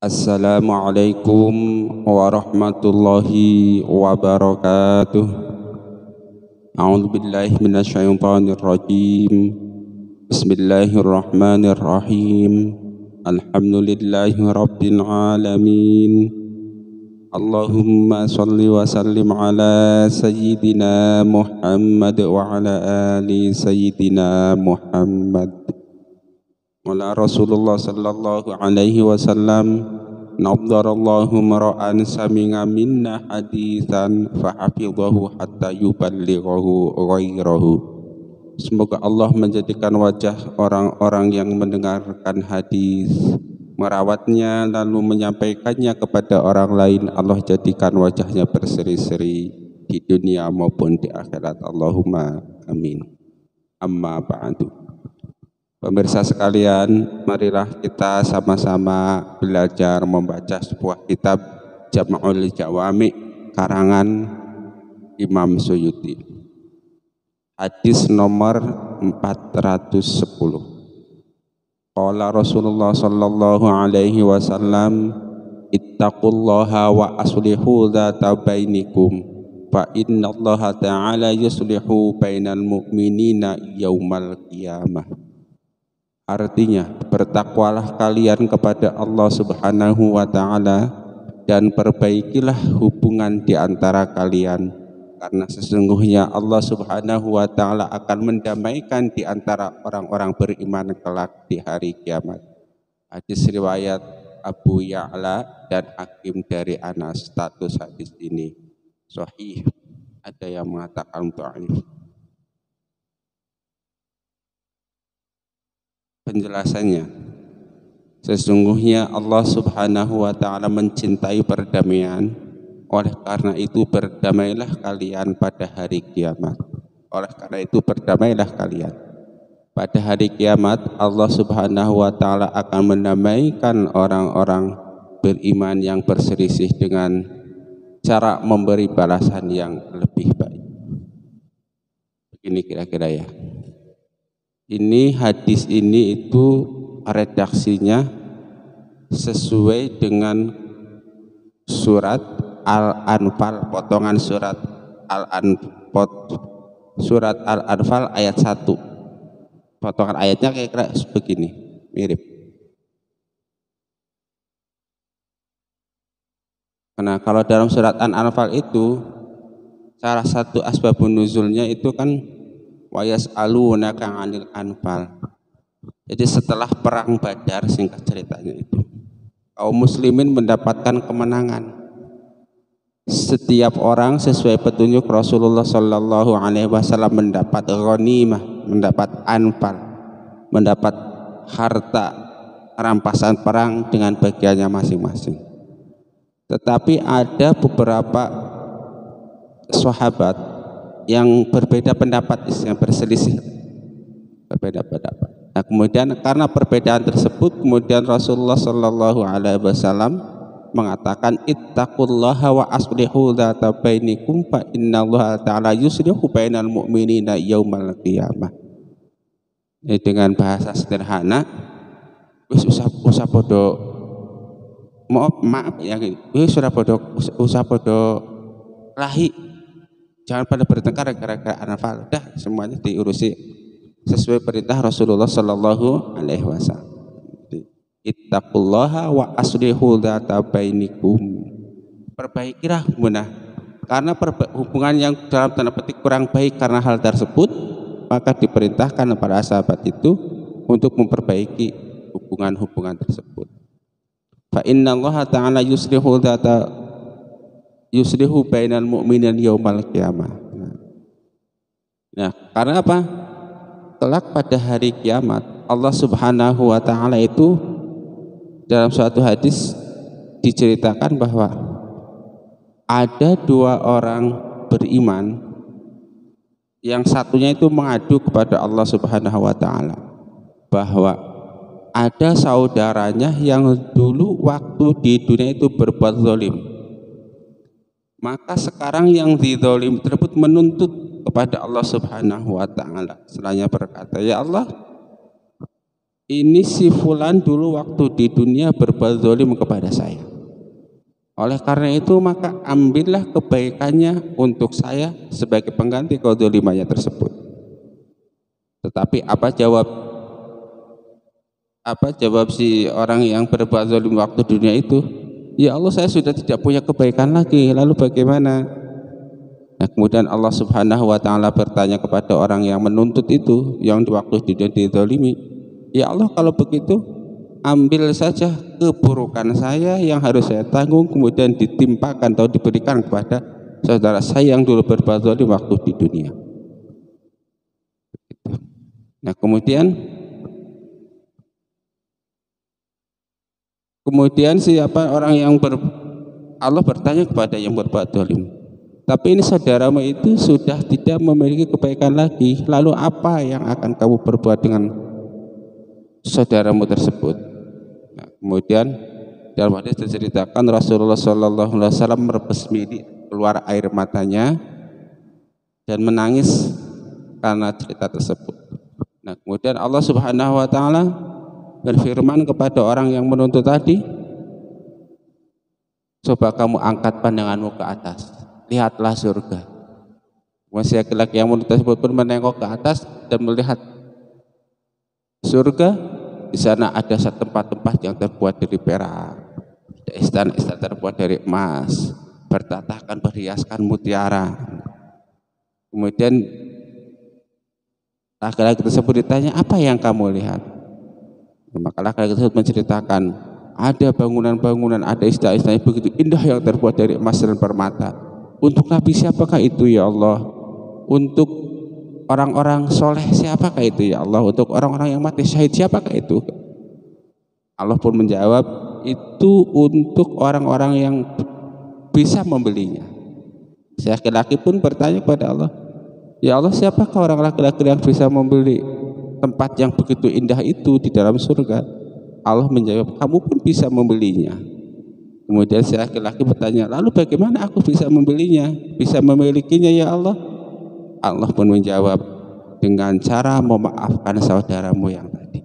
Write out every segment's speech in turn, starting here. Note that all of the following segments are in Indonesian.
Assalamualaikum warahmatullahi wabarakatuh A'udzu billahi minasyaitonir rajim Bismillahirrahmanirrahim Alhamdulillahi rabbil alamin Allahumma salli wa sallim ala sayyidina Muhammad wa ala ali sayyidina Muhammad Wala Rasulullah sallallahu alaihi wasallam Nadharallahu mara'an saminga minna hadithan Fahafidhahu hatta yuballighahu ghairahu. Semoga Allah menjadikan wajah orang-orang yang mendengarkan hadis merawatnya lalu menyampaikannya kepada orang lain Allah jadikan wajahnya berseri-seri di dunia maupun di akhirat. Allahumma amin. Amma ba'du Pemirsa sekalian, marilah kita sama-sama belajar membaca sebuah kitab Jama'ul Jawami karangan Imam Suyuti. Hadis nomor 410. Qala Rasulullah sallallahu alaihi wasallam ittaqullaha wa aslihu dzata bainikum fa innallaha ta'ala yuslihu bainal mu'minina yaumal qiyamah Artinya bertakwalah kalian kepada Allah Subhanahu wa taala dan perbaikilah hubungan di antara kalian karena sesungguhnya Allah Subhanahu wa taala akan mendamaikan di antara orang-orang beriman kelak di hari kiamat. Hadis riwayat Abu Ya'la dan Hakim dari Anas status hadis ini sahih. Ada yang mengatakan dhaif. Penjelasannya Sesungguhnya Allah Subhanahu wa taala mencintai perdamaian oleh karena itu berdamailah kalian pada hari kiamat. Oleh karena itu berdamailah kalian. Pada hari kiamat Allah Subhanahu wa taala akan mendamaikan orang-orang beriman yang berselisih dengan cara memberi balasan yang lebih baik. Begini kira-kira ya. Ini hadis ini itu redaksinya sesuai dengan surat Al-Anfal potongan surat Al-Anfal surat Al-Anfal ayat 1 potongan ayatnya kayak kira begini mirip. Nah kalau dalam surat Al-Anfal itu salah satu asbabun nuzulnya itu kan wayas alunaka anil anfal jadi setelah perang badar singkat ceritanya itu kaum muslimin mendapatkan kemenangan setiap orang sesuai petunjuk Rasulullah Shallallahu Alaihi Wasallam mendapat ghanimah, mendapat anfal, mendapat harta rampasan perang dengan bagiannya masing-masing. Tetapi ada beberapa sahabat yang berbeda pendapat, yang berselisih, berbeda pendapat. Nah, kemudian karena perbedaan tersebut, kemudian Rasulullah Shallallahu Alaihi Wasallam mengatakan ittaqullaha wa aslihu dzata bainikum fa innallaha ta'ala yuslihu bainal mu'minina yaumal qiyamah. Ini dengan bahasa sederhana wis usah usah podo maaf maaf ya wis sudah podo usah podo lahi jangan pada bertengkar gara-gara anfal dah semuanya diurusi sesuai perintah Rasulullah sallallahu alaihi wasallam. Ittaqullaha wa aslihu dzata bainikum perbaikilah munah karena hubungan yang dalam tanda petik kurang baik karena hal tersebut maka diperintahkan para sahabat itu untuk memperbaiki hubungan-hubungan tersebut. Fa inna Allah ta'ala yuslihu dzata yuslihu bainal mu'minin yaumal qiyamah nah karena apa kelak pada hari kiamat Allah Subhanahu wa taala itu dalam suatu hadis diceritakan bahwa ada dua orang beriman yang satunya itu mengadu kepada Allah Subhanahu wa taala bahwa ada saudaranya yang dulu waktu di dunia itu berbuat zalim. Maka sekarang yang dizalim tersebut menuntut kepada Allah Subhanahu wa taala. Selanjutnya berkata, "Ya Allah, ini si fulan dulu waktu di dunia berbuat zalim kepada saya. Oleh karena itu maka ambillah kebaikannya untuk saya sebagai pengganti kezalimannya tersebut. Tetapi apa jawab apa jawab si orang yang berbuat zalim waktu dunia itu? Ya Allah saya sudah tidak punya kebaikan lagi. Lalu bagaimana? Nah, kemudian Allah Subhanahu wa taala bertanya kepada orang yang menuntut itu yang di waktu dunia dizalimi, "Ya Allah, kalau begitu ambil saja keburukan saya yang harus saya tanggung kemudian ditimpakan atau diberikan kepada saudara saya yang dulu berbuat zalim waktu di dunia." Nah, kemudian Kemudian siapa orang yang ber, Allah bertanya kepada yang berbuat dolim. Tapi ini saudaramu itu sudah tidak memiliki kebaikan lagi. Lalu apa yang akan kamu perbuat dengan saudaramu tersebut? Nah, kemudian dalam hadis diceritakan Rasulullah Shallallahu Alaihi Wasallam merebesmidi keluar air matanya dan menangis karena cerita tersebut. Nah, kemudian Allah Subhanahu Wa Taala berfirman kepada orang yang menuntut tadi, coba kamu angkat pandanganmu ke atas, lihatlah surga. Masih laki-laki yang menuntut tersebut pun menengok ke atas dan melihat surga. Di sana ada satu tempat-tempat yang terbuat dari perak, istana-istana terbuat dari emas, bertatahkan berhiaskan mutiara. Kemudian laki-laki tersebut ditanya, apa yang kamu lihat? Maka laki-laki tersebut menceritakan ada bangunan-bangunan, ada istana-istana begitu indah yang terbuat dari emas dan permata. Untuk Nabi siapakah itu ya Allah? Untuk orang-orang soleh siapakah itu ya Allah? Untuk orang-orang yang mati syahid siapakah itu? Allah pun menjawab itu untuk orang-orang yang bisa membelinya. Laki-laki pun bertanya kepada Allah, Ya Allah siapakah orang laki-laki yang bisa membeli tempat yang begitu indah itu di dalam surga Allah menjawab kamu pun bisa membelinya. Kemudian si laki-laki bertanya lalu bagaimana aku bisa membelinya? Bisa memilikinya ya Allah? Allah pun menjawab dengan cara memaafkan saudaramu yang tadi.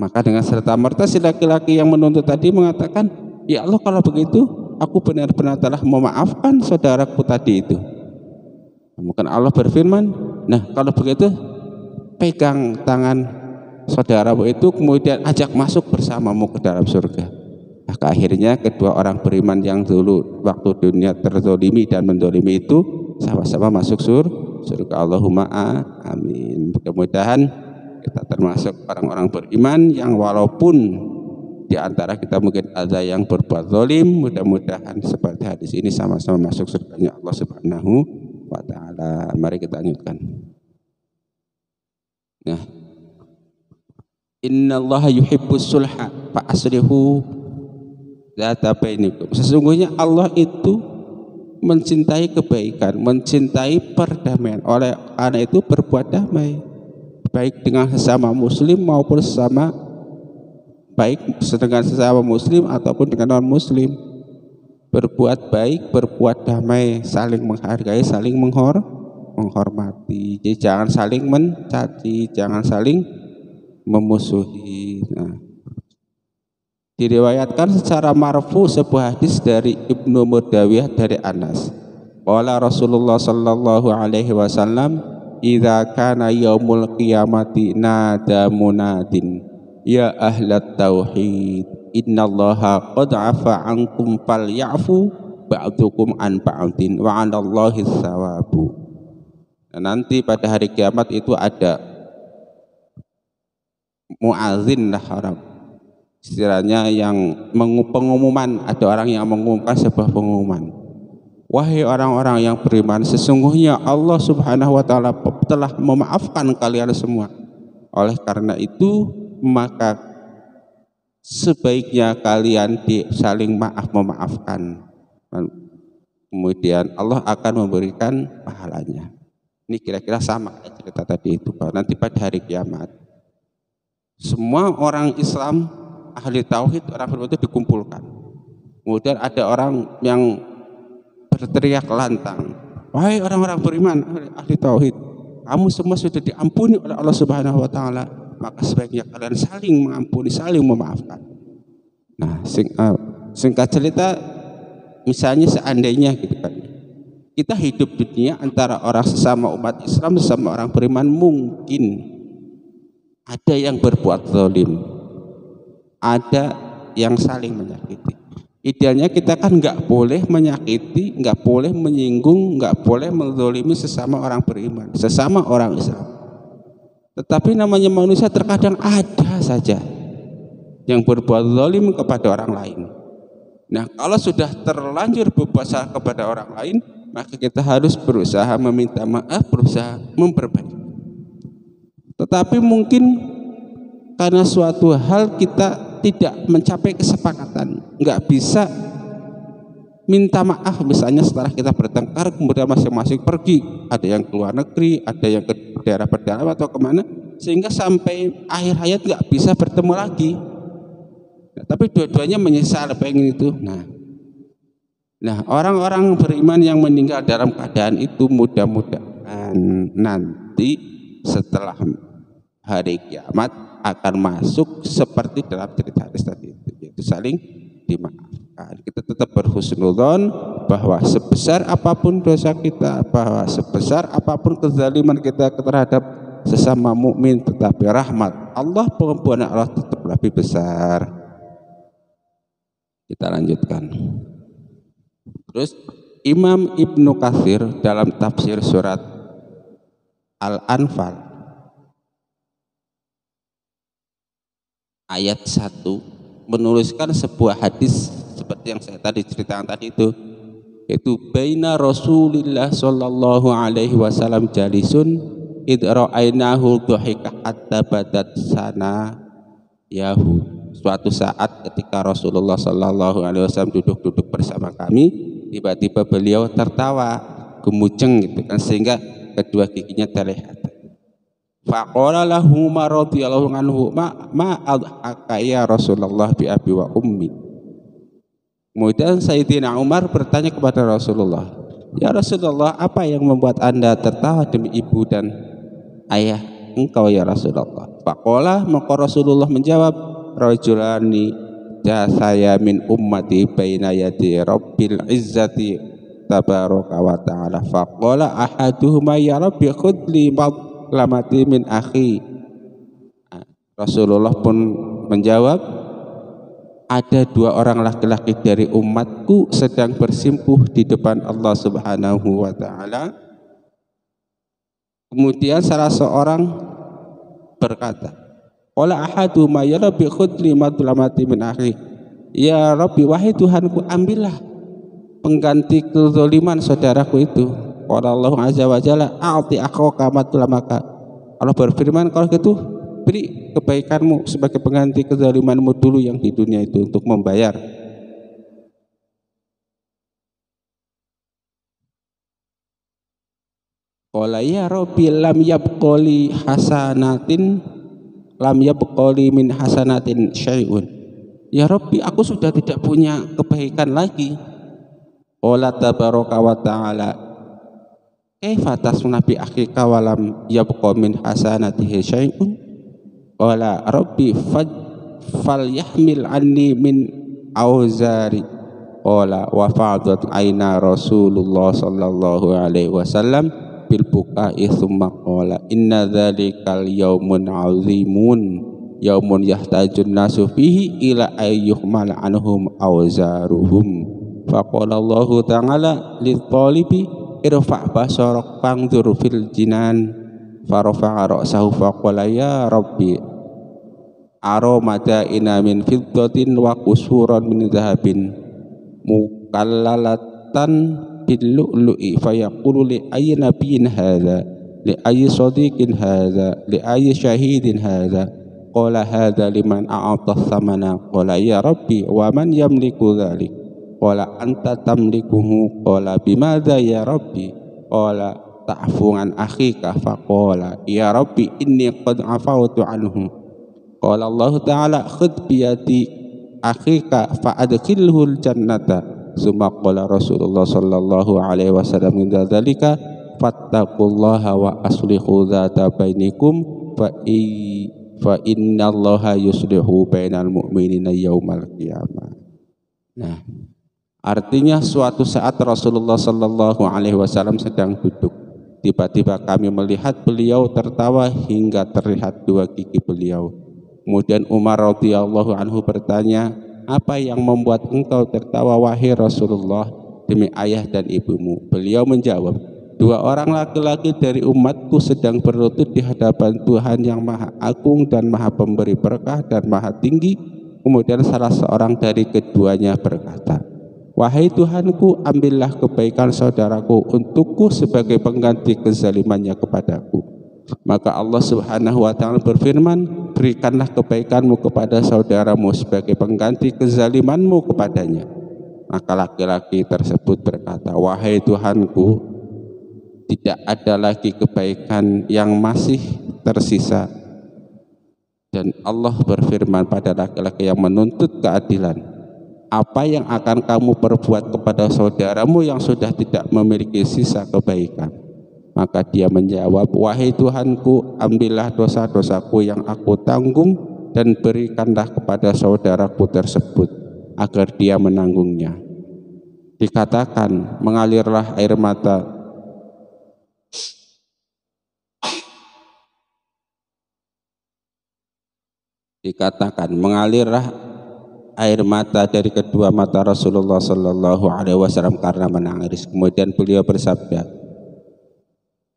Maka dengan serta merta si laki-laki yang menuntut tadi mengatakan ya Allah kalau begitu aku benar-benar telah memaafkan saudaraku tadi itu. Mungkin Allah berfirman, nah kalau begitu pegang tangan saudaramu itu kemudian ajak masuk bersamamu ke dalam surga. Maka akhirnya kedua orang beriman yang dulu waktu dunia terzolimi dan mendolimi itu sama-sama masuk sur surga. Allahumma amin. Mudah-mudahan kita termasuk orang-orang beriman yang walaupun di antara kita mungkin ada yang berbuat zolim mudah-mudahan seperti hadis ini sama-sama masuk surganya Allah subhanahu wa ta'ala. Mari kita lanjutkan Nah, Inna Allah yuhibbus sulha fa aslihu. Sesungguhnya Allah itu mencintai kebaikan, mencintai perdamaian. Oleh karena itu berbuat damai baik dengan sesama muslim maupun sesama baik dengan sesama muslim ataupun dengan non muslim. Berbuat baik, berbuat damai, saling menghargai, saling menghormati menghormati. Jadi jangan saling mencaci, jangan saling memusuhi. Nah, diriwayatkan secara marfu sebuah hadis dari Ibnu Murdawiyah dari Anas. Qala Rasulullah sallallahu alaihi wasallam, "Idza kana yaumul qiyamati nada munadin ya ahlat tauhid, innallaha qad afa ankum falyafu ba'dukum an ba'din wa 'alallahi tsawabu." Nah, nanti pada hari kiamat itu ada muazin lah orang. Istilahnya yang pengumuman. Ada orang yang mengumumkan sebuah pengumuman. Wahai orang-orang yang beriman sesungguhnya Allah subhanahu wa ta'ala telah memaafkan kalian semua. Oleh karena itu maka sebaiknya kalian saling maaf memaafkan. Kemudian Allah akan memberikan pahalanya ini kira-kira sama cerita tadi itu bahwa nanti pada hari kiamat semua orang Islam ahli tauhid orang beriman itu dikumpulkan. Kemudian ada orang yang berteriak lantang, wahai orang-orang beriman ahli, ahli tauhid, kamu semua sudah diampuni oleh Allah Subhanahu wa taala. maka sebaiknya kalian saling mengampuni, saling memaafkan. Nah, sing, uh, singkat cerita, misalnya seandainya gitu kan, kita hidup di dunia antara orang sesama umat Islam, sesama orang beriman mungkin ada yang berbuat zalim, ada yang saling menyakiti. Idealnya kita kan nggak boleh menyakiti, nggak boleh menyinggung, nggak boleh menzolimi sesama orang beriman, sesama orang Islam. Tetapi namanya manusia terkadang ada saja yang berbuat zalim kepada orang lain. Nah, kalau sudah terlanjur berbuat salah kepada orang lain, maka kita harus berusaha meminta maaf, berusaha memperbaiki. Tetapi mungkin karena suatu hal kita tidak mencapai kesepakatan, nggak bisa minta maaf. Misalnya setelah kita bertengkar kemudian masing-masing pergi. Ada yang keluar negeri ada yang ke daerah pedalaman atau ke mana sehingga sampai akhir hayat nggak bisa bertemu lagi. Nah, tapi dua-duanya menyesal pengen itu nah nah orang-orang beriman yang meninggal dalam keadaan itu mudah-mudahan nanti setelah hari kiamat akan masuk seperti dalam cerita hadis tadi itu yaitu saling dimaafkan. Kita tetap berhusnudon bahwa sebesar apa pun dosa kita bahwa sebesar apa pun kezaliman kita terhadap sesama mukmin tetapi rahmat Allah pengampunan Allah tetap lebih besar. Kita lanjutkan terus Imam Ibnu Katsir dalam tafsir surat Al-Anfal ayat 1 menuliskan sebuah hadis seperti yang saya tadi ceritakan tadi itu itu baina Rasulillah sallallahu alaihi wasallam jalisun id ra'ainahu dhahika hatta badat sana yahu. Suatu saat ketika Rasulullah sallallahu alaihi wasallam duduk-duduk bersama kami tiba-tiba beliau tertawa gemuceng gitu kan sehingga kedua giginya terlihat Faqala lahu ma radhiyallahu anhu ma ma adhaka ya Rasulullah bi abi wa ummi. Kemudian Sayyidina Umar bertanya kepada Rasulullah, "Ya Rasulullah, apa yang membuat Anda tertawa demi ibu dan ayah engkau ya Rasulullah?" Faqala maka Rasulullah menjawab, "Rajulani saya min ummati baina yadi rabbil izzati tabaraka wa ta'ala." Faqala ahaduhuma ya rabbi khudli lamati min akhi Rasulullah pun menjawab ada dua orang laki-laki dari umatku sedang bersimpuh di depan Allah Subhanahu wa taala. Kemudian salah seorang berkata, "Qala ahadu ma ya rabbi khudli madlamati min akhi." Ya Rabbi wahai Tuhanku ambillah pengganti kezaliman saudaraku itu. Qala Allah azza wa jalla a'ti akhaka maka Allah berfirman kalau gitu beri kebaikanmu sebagai pengganti kezalimanmu dulu yang di dunia itu untuk membayar. Qala ya Rabbi lam yabqali hasanatin lam yabqali min hasanatin syai'un. Ya Rabbi aku sudah tidak punya kebaikan lagi. Qala tabaraka wa ta'ala. Kaifa tasuna bi akhika walam yabqa min hasanatihi syai'un? Qala rabbi faj fal yahmil anni min auzari qala wa aina rasulullah sallallahu alaihi wasallam bil bukai thumma qala inna dzalikal yaumun azimun yaumun yahtajun nasu fihi ila ayyuhmal anhum auzaruhum faqala Allah ta'ala lit talibi irfa' basarok fangdur fil jinan. Farofa'a ra'sahu faqala ya rabbi aro ina min fiddatin wa kusuran min dhahabin mukallalatan bil lu'lu'i fayaqulu li ayyi nabiyyin hadha li ayyi sadiqin hadha li ayyi syahidin hadha. Qala hadha liman a'ata thamana. Qala ya rabbi wa man yamliku dhalik? Qala anta tamlikuhu? Qala bimadha ya Rabbi? Qala ta'fu an akhika? Faqala ya Rabbi inni qad afautu anhu. Qala Allah Ta'ala qala Rasulullah sallallahu alaihi wasallam min dzalika fattaqullaha wa aslihu dzata bainikum fa fa innallaha yuslihu bainal mu'minina yaumal qiyamah. Nah, artinya suatu saat Rasulullah sallallahu alaihi wasallam sedang duduk. Tiba-tiba kami melihat beliau tertawa hingga terlihat dua gigi beliau. Kemudian Umar radhiyallahu anhu bertanya, "Apa yang membuat engkau tertawa wahai Rasulullah demi ayah dan ibumu?" Beliau menjawab, Dua orang laki-laki dari umatku sedang berlutut di hadapan Tuhan yang maha agung dan maha pemberi berkah dan maha tinggi. Kemudian salah seorang dari keduanya berkata, Wahai Tuhanku, ambillah kebaikan saudaraku untukku sebagai pengganti kezalimannya kepadaku. Maka Allah Subhanahu wa taala berfirman, "Berikanlah kebaikanmu kepada saudaramu sebagai pengganti kezalimanmu kepadanya." Maka laki-laki tersebut berkata, "Wahai Tuhanku, tidak ada lagi kebaikan yang masih tersisa dan Allah berfirman pada laki-laki yang menuntut keadilan apa yang akan kamu perbuat kepada saudaramu yang sudah tidak memiliki sisa kebaikan maka dia menjawab wahai Tuhanku ambillah dosa-dosaku yang aku tanggung dan berikanlah kepada saudaraku tersebut agar dia menanggungnya dikatakan mengalirlah air mata dikatakan mengalirlah air mata dari kedua mata Rasulullah Sallallahu Alaihi Wasallam karena menangis. Kemudian beliau bersabda,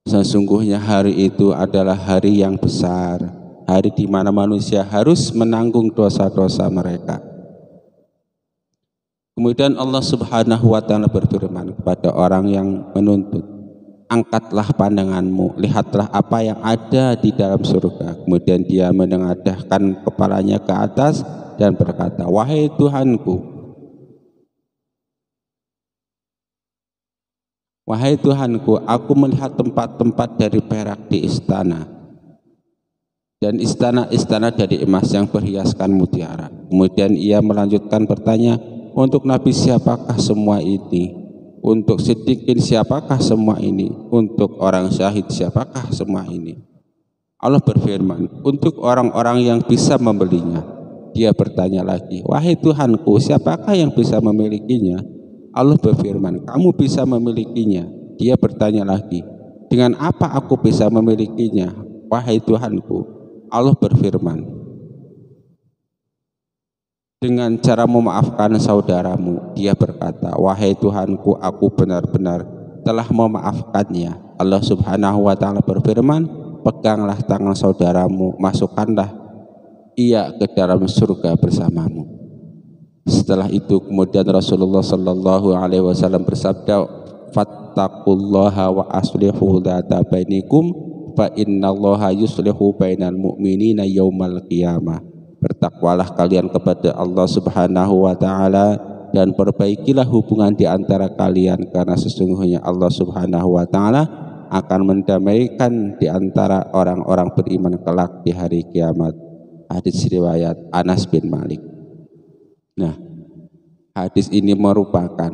sesungguhnya hari itu adalah hari yang besar, hari di mana manusia harus menanggung dosa-dosa mereka. Kemudian Allah Subhanahu wa taala berfirman kepada orang yang menuntut, angkatlah pandanganmu, lihatlah apa yang ada di dalam surga. Kemudian dia menengadahkan kepalanya ke atas dan berkata, Wahai Tuhanku, Wahai Tuhanku, aku melihat tempat-tempat dari perak di istana dan istana-istana dari emas yang berhiaskan mutiara. Kemudian ia melanjutkan bertanya, untuk Nabi siapakah semua ini? Untuk sedikit siapakah semua ini? Untuk orang syahid siapakah semua ini? Allah berfirman, untuk orang-orang yang bisa membelinya. Dia bertanya lagi, wahai Tuhanku, siapakah yang bisa memilikinya? Allah berfirman, kamu bisa memilikinya. Dia bertanya lagi, dengan apa aku bisa memilikinya? Wahai Tuhanku, Allah berfirman, dengan cara memaafkan saudaramu. Dia berkata, wahai Tuhanku, aku benar-benar telah memaafkannya. Allah subhanahu wa ta'ala berfirman, peganglah tangan saudaramu, masukkanlah ia ke dalam surga bersamamu. Setelah itu kemudian Rasulullah sallallahu alaihi wasallam bersabda, "Fattaqullaha wa aslihu dzata bainikum fa innallaha yuslihu bainal mu'minina yaumal qiyamah." Bertakwalah kalian kepada Allah Subhanahu wa taala dan perbaikilah hubungan di antara kalian karena sesungguhnya Allah Subhanahu wa taala akan mendamaikan di antara orang-orang beriman kelak di hari kiamat. Hadis riwayat Anas bin Malik. Nah, hadis ini merupakan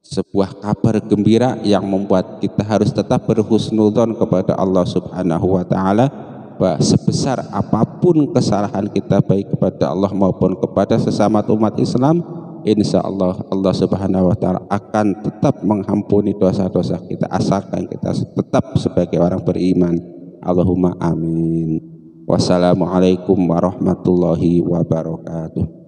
sebuah kabar gembira yang membuat kita harus tetap berhusnudzon kepada Allah Subhanahu wa taala bahwa sebesar apa pun kesalahan kita baik kepada Allah maupun kepada sesama umat Islam insya Allah Allah subhanahu wa ta'ala akan tetap mengampuni dosa-dosa kita asalkan kita tetap sebagai orang beriman. Allahumma amin. Wassalamualaikum warahmatullahi wabarakatuh